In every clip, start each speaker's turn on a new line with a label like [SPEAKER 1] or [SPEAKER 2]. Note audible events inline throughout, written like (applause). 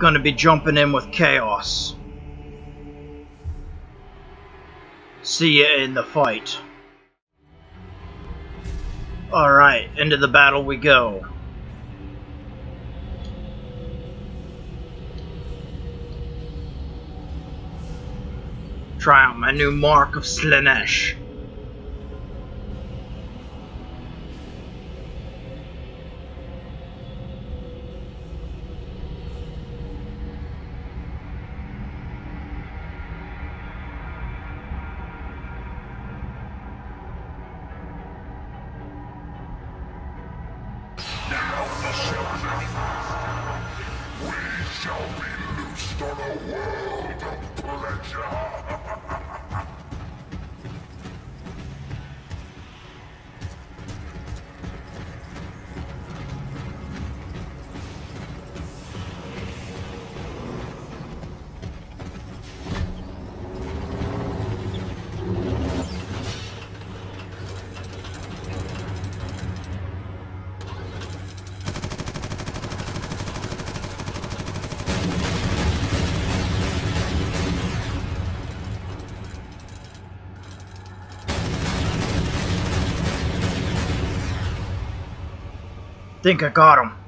[SPEAKER 1] gonna be jumping in with chaos. See ya in the fight. Alright, into the battle we go. Try out my new mark of Slaanesh. Think I got him.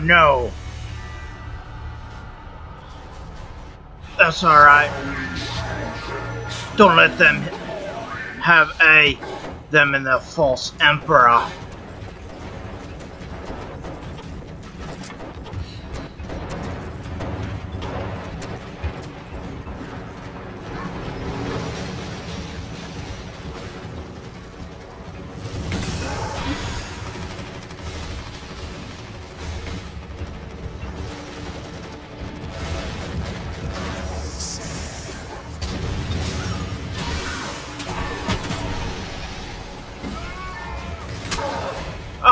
[SPEAKER 1] No. That's alright. Don't let them have a them and the false emperor.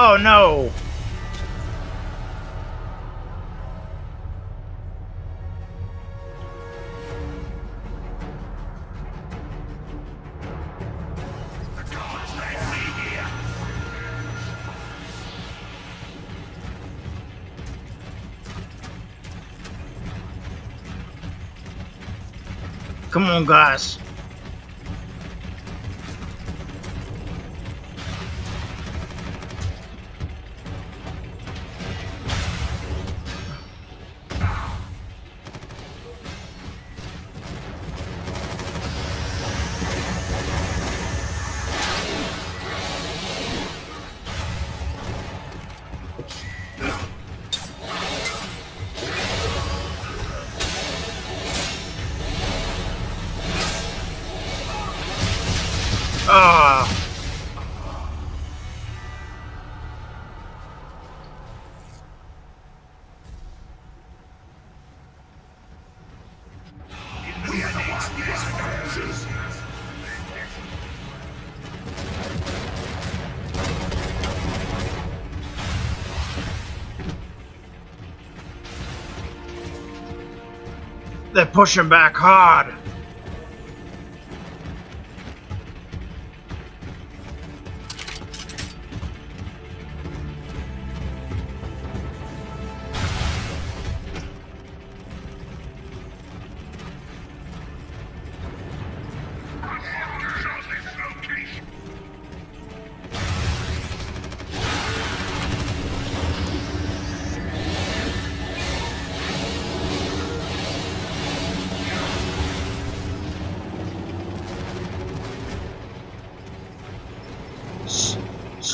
[SPEAKER 1] Oh no! Come on, guys.
[SPEAKER 2] They're pushing back hard.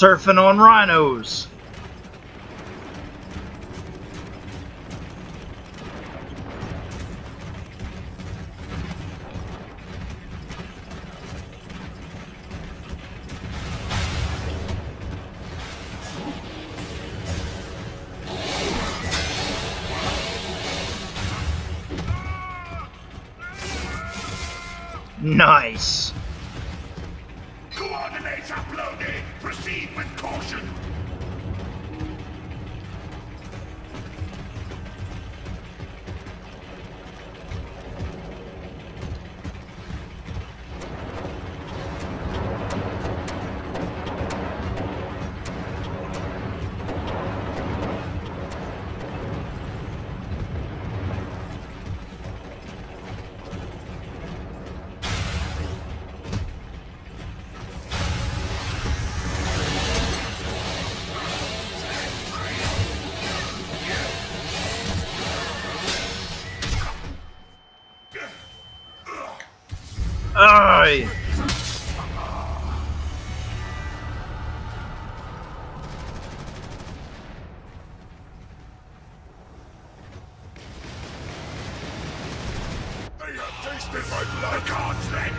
[SPEAKER 2] Surfing on rhinos. Nice.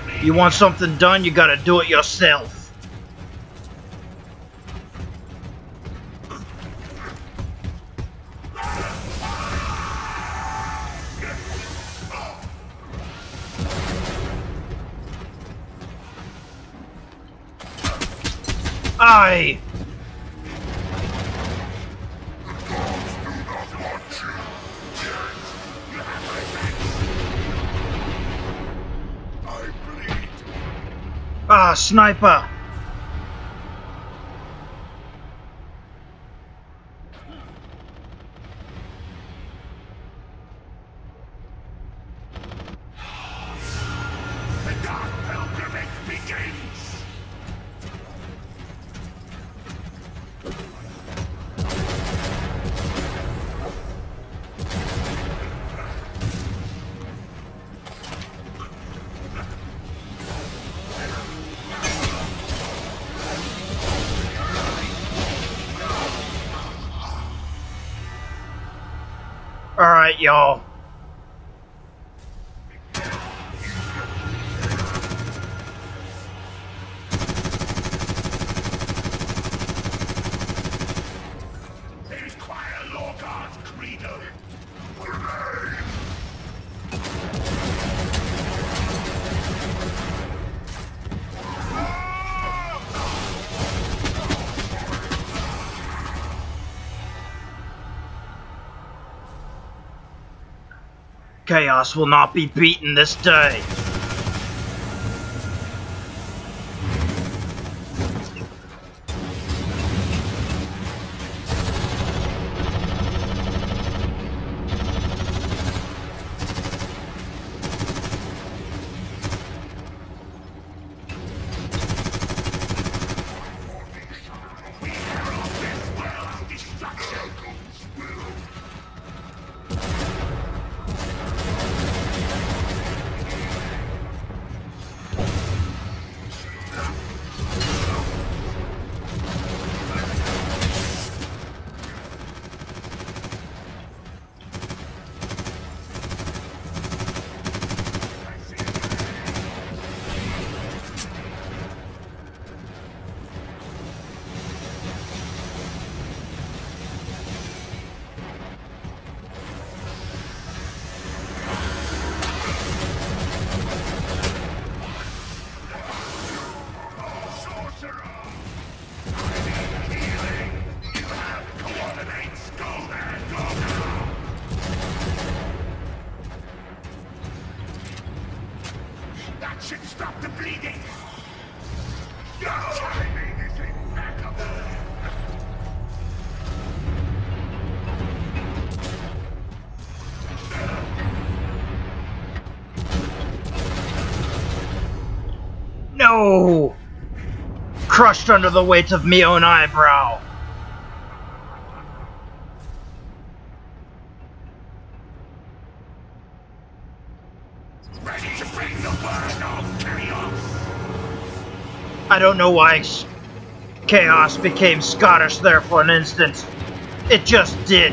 [SPEAKER 1] Me.
[SPEAKER 2] You want something done, you gotta do it yourself. Ah, sniper. Alright, y'all. Chaos will not be beaten this day.
[SPEAKER 1] Crushed under the weight of me own eyebrow.
[SPEAKER 2] Ready to bring the burn of chaos.
[SPEAKER 1] I don't know why chaos became Scottish there for an instant. It just did.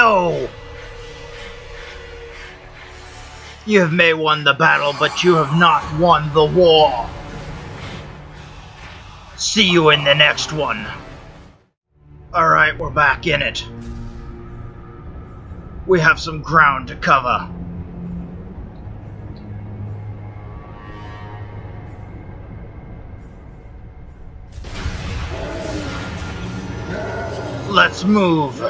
[SPEAKER 1] No! You have may won the battle, but you have not won the war. See you in the next one. Alright, we're back in it. We have some ground to cover. Let's move.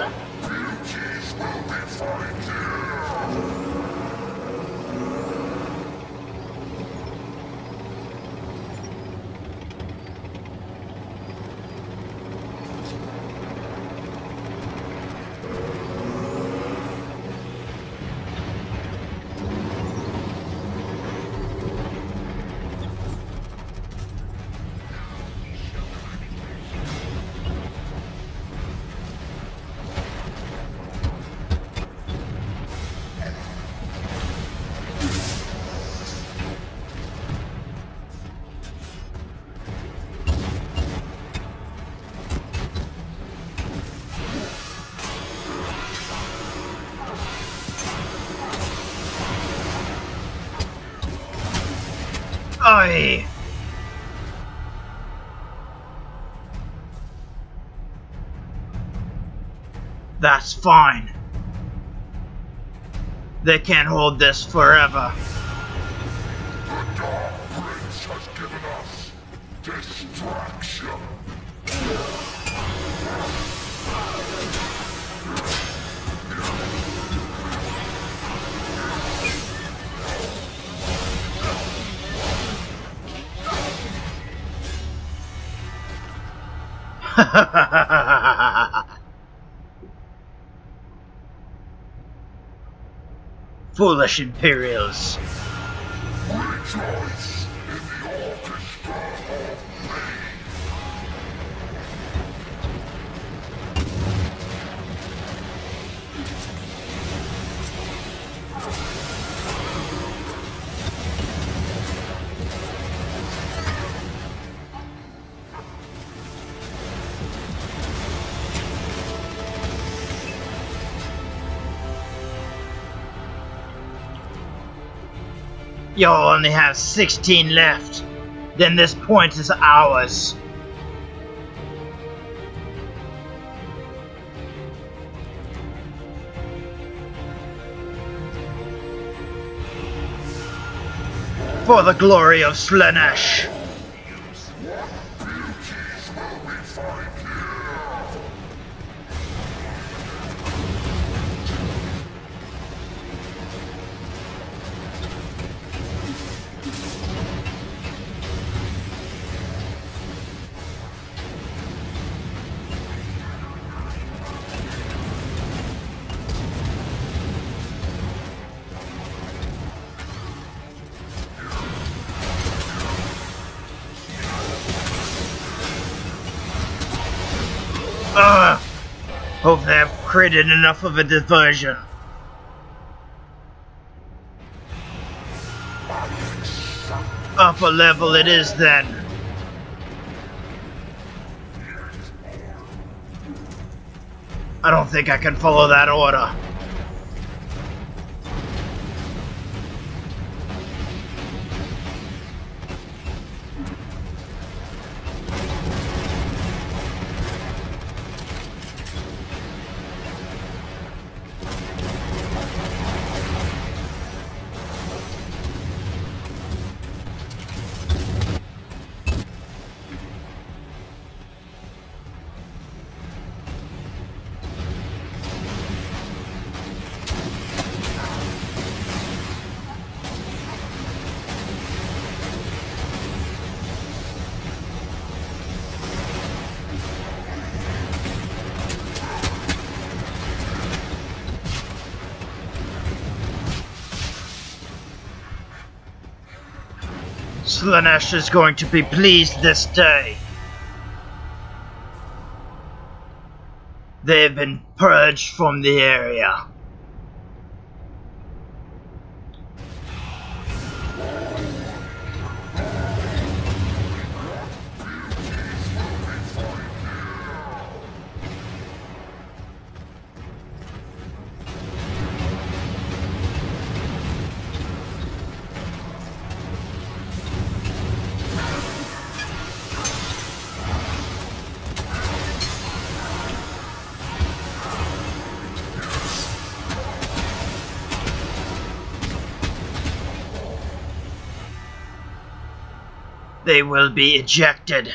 [SPEAKER 1] That's fine. They can't hold this forever. (laughs) Foolish Imperials.
[SPEAKER 2] Rejoice
[SPEAKER 1] Y'all only have 16 left. Then this point is ours. For the glory of
[SPEAKER 2] Slaanesh.
[SPEAKER 1] Ugh! Hope they have created enough of a diversion. Upper level it is then. I don't think I can follow that order. Slaanesh is going to be pleased this day. They have been purged from the area. They will be ejected.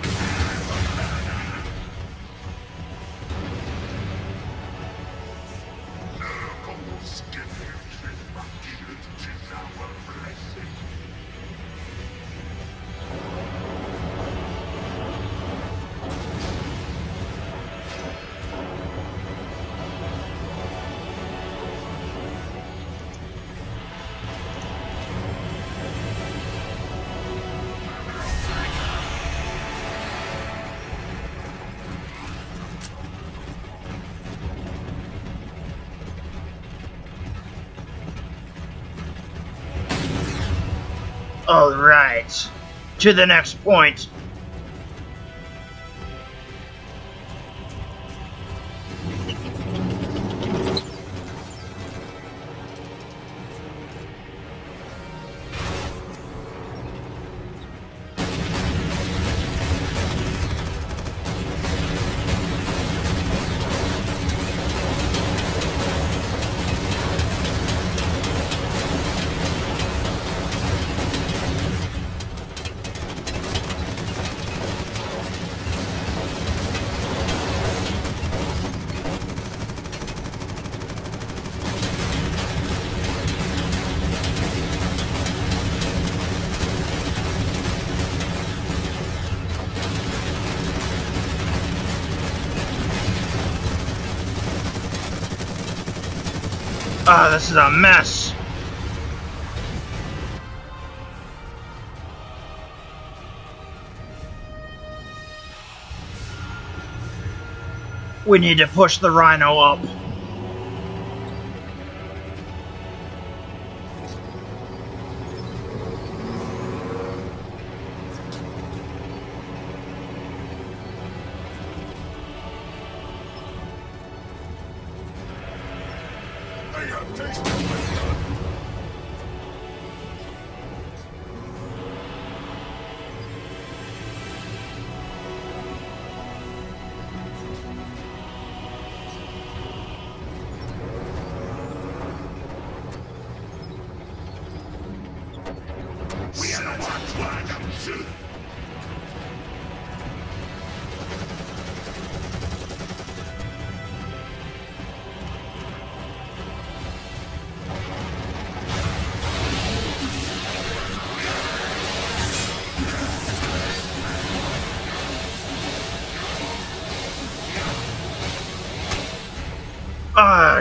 [SPEAKER 1] Alright. To the next point. Ah, this is a mess. We need to push the rhino up.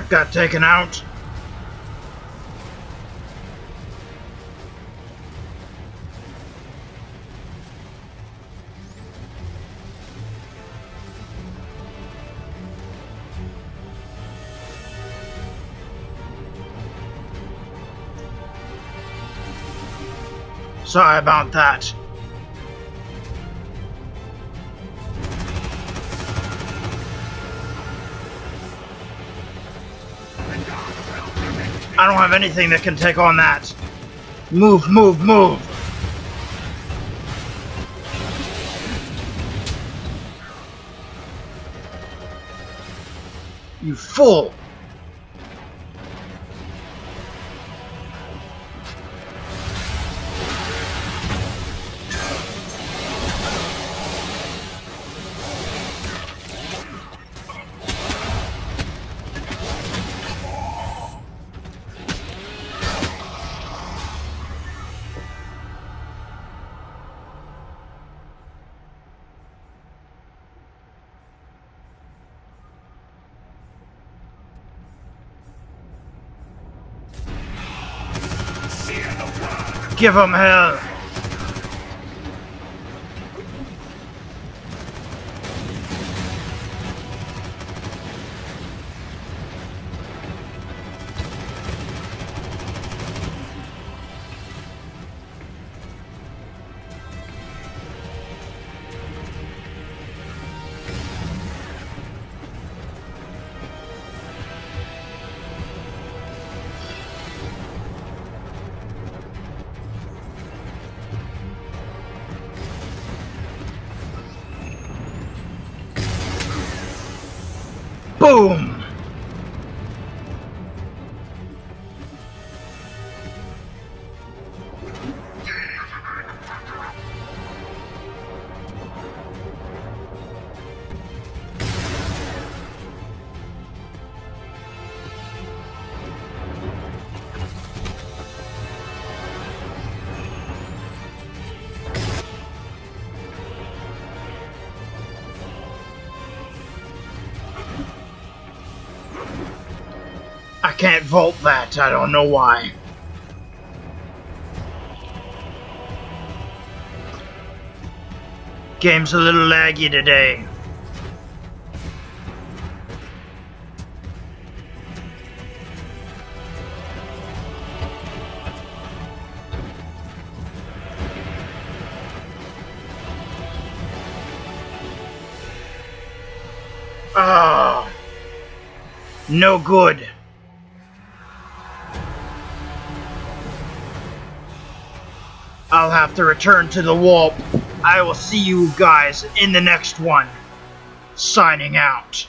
[SPEAKER 1] Got taken out. Sorry about that. I don't have anything that can take on that. Move, move, move. You fool! Give them hell! Can't vault that, I don't know why. Game's a little laggy today. Ah, no good. I'll have to return to the warp. I will see you guys in the next one. Signing out.